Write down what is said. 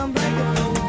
I'm black and blue.